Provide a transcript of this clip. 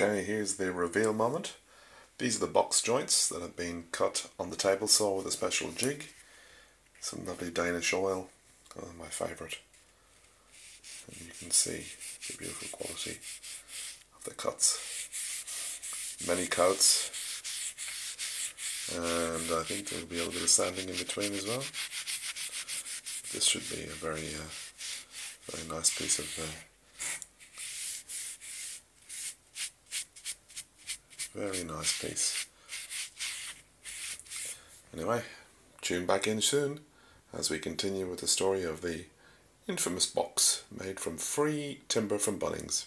Okay, here's the reveal moment. These are the box joints that have been cut on the table saw with a special jig. Some lovely Danish oil, oh, my favourite. And you can see the beautiful quality of the cuts. Many coats, and I think there'll be a little bit of sanding in between as well. This should be a very, uh, very nice piece of uh, Very nice piece. Anyway, tune back in soon as we continue with the story of the infamous box made from free timber from Bunnings.